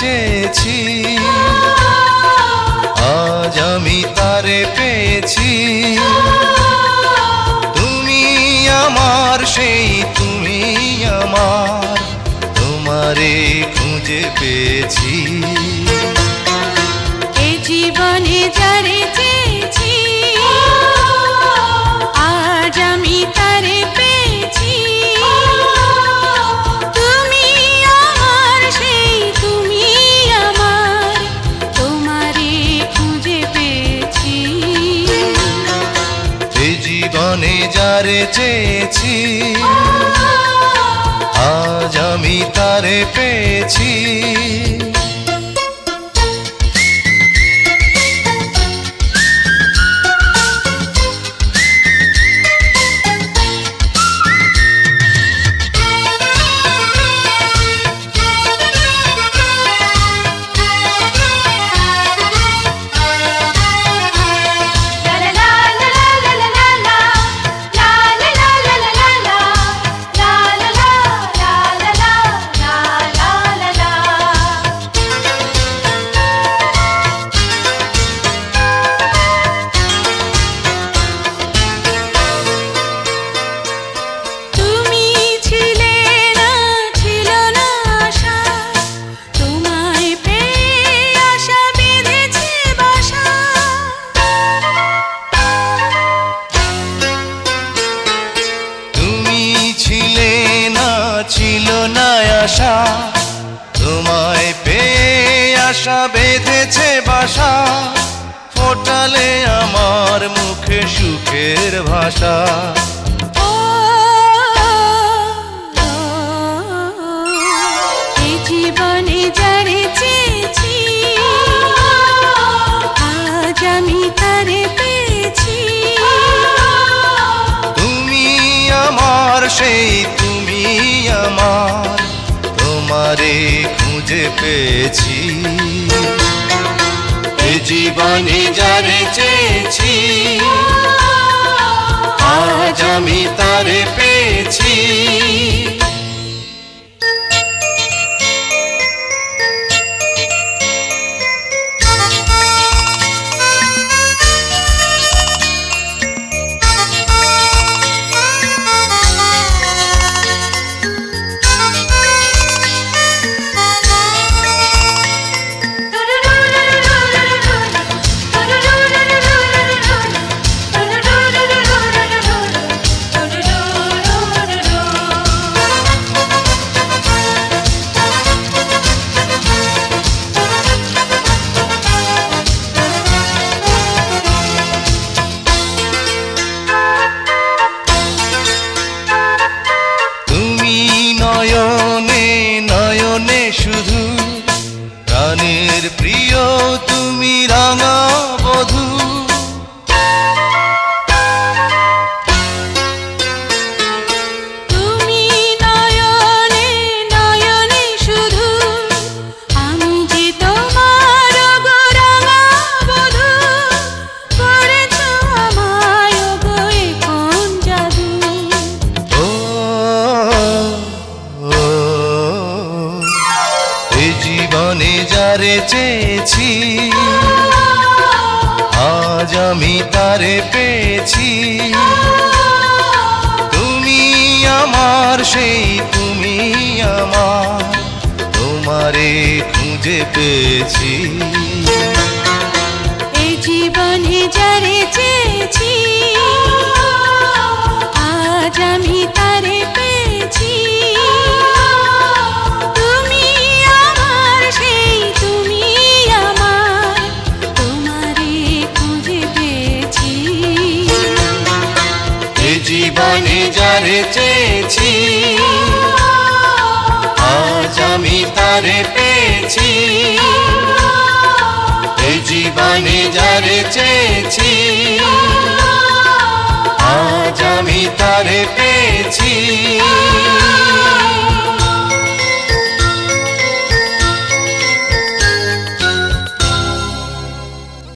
চেয়েছি আজ আমি তারে পেয়েছি। তুমি আমার সেই তুমি আমার তোমারে খুঁজে পেয়েছি। জীবনে যারে চেয়েছি আজ আমি তারে পেয়েছি। তোমায় পেয়ে আশা বেঁধেছে বাসা ফোটালে আমার মুখে সুখের ভাষা। ও এই জীবনে যারে চেয়েছি আজ আমি তারে পেয়েছি। তুমি আমার সেই তুমি আমার তোমারে খুঁজে পেয়েছি। জীবনে যারে চেয়েছি শুধু প্রাণের প্রিয় তুমি রাঙা যারে চেয়েছি। আজ আমি তারে পেয়েছি। তুমি আমার, সেই তুমি আমার, তোমারে খুঁজে পেয়েছি। এই জীবনে যারে চেয়েছি যারে চেয়েছি। আজ আমি তারে পেয়েছি। এই জীবনে যারে চেয়েছি। আজ আমি তারে পেয়েছি।